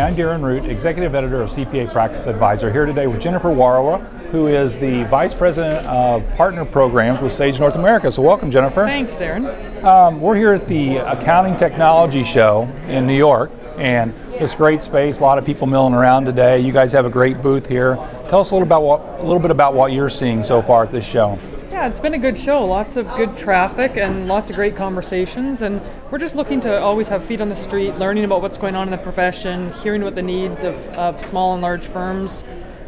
I'm Darren Root, Executive Editor of CPA Practice Advisor, here today with Jennifer Warawa, who is the Vice President of Partner Programs with Sage North America. So welcome, Jennifer. Thanks, Darren. Um, we're here at the Accounting Technology Show in New York, and this great space. A lot of people milling around today. You guys have a great booth here. Tell us a little about what, a little bit about what you're seeing so far at this show. Yeah, it's been a good show. Lots of good traffic and lots of great conversations. And we're just looking to always have feet on the street, learning about what's going on in the profession, hearing what the needs of, of small and large firms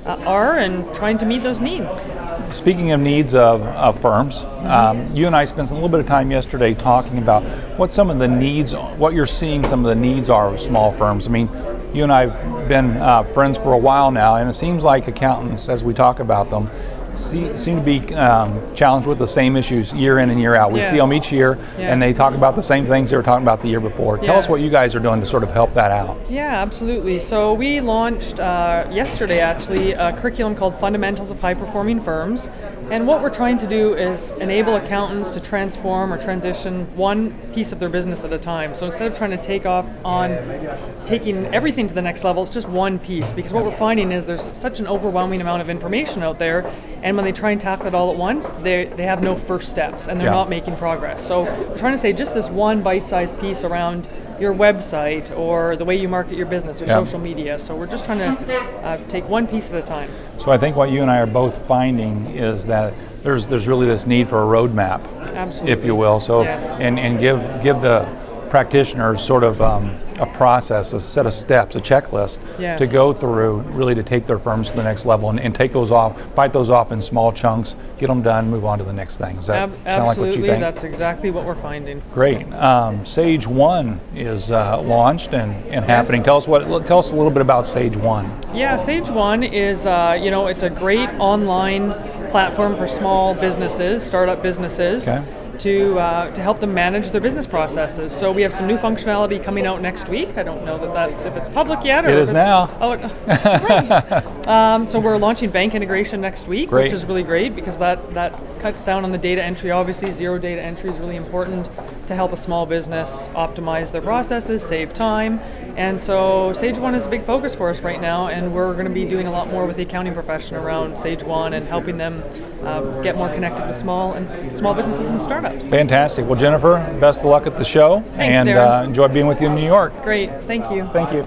uh, are, and trying to meet those needs. Speaking of needs of, of firms, mm-hmm. um, you and I spent a little bit of time yesterday talking about what some of the needs, what you're seeing some of the needs are of small firms. I mean, you and I have been uh, friends for a while now, and it seems like accountants, as we talk about them, see, seem to be um, challenged with the same issues year in and year out. We yes. see them each year, yes. and they talk about the same things they were talking about the year before. Yes. Tell us what you guys are doing to sort of help that out. Yeah, absolutely. So we launched uh, yesterday actually a curriculum called Fundamentals of High Performing Firms. And what we're trying to do is enable accountants to transform or transition one piece of their business at a time. So instead of trying to take off on taking everything to the next level, it's just one piece. Because what we're finding is there's such an overwhelming amount of information out there, and when they try and tackle it all at once, they, they have no first steps and they're yeah. not making progress. So we're trying to say just this one bite-sized piece around your website or the way you market your business or social media. So we're just trying to uh, take one piece at a time. So I think what you and I are both finding is that there's there's really this need for a roadmap, Absolutely. if you will. So yes. and and give give the practitioners sort of um, a process, a set of steps, a checklist yes. to go through, really to take their firms to the next level and, and, take those off, bite those off in small chunks, get them done, move on to the next thing. Does that Ab- sound like what you think? That's exactly what we're finding. Great. Um, Sage One is uh, launched and, and happening. Yes. Tell us what. Tell us a little bit about Sage One. Yeah, Sage One is uh, you know it's a great online platform for small businesses, startup businesses. Okay to uh, to help them manage their business processes. So we have some new functionality coming out next week. I don't know that that's if it's public yet. Or it is now. Oh, great. um, so we're launching bank integration next week, great. which is really great because that that cuts down on the data entry. Obviously, zero data entry is really important to help a small business optimize their processes, save time. And so Sage One is a big focus for us right now, and we're going to be doing a lot more with the accounting profession around Sage One and helping them uh, get more connected with small and small businesses and startups. Fantastic. Well, Jennifer, best of luck at the show, Thanks, and uh, enjoy being with you in New York. Great. Thank you. Thank you.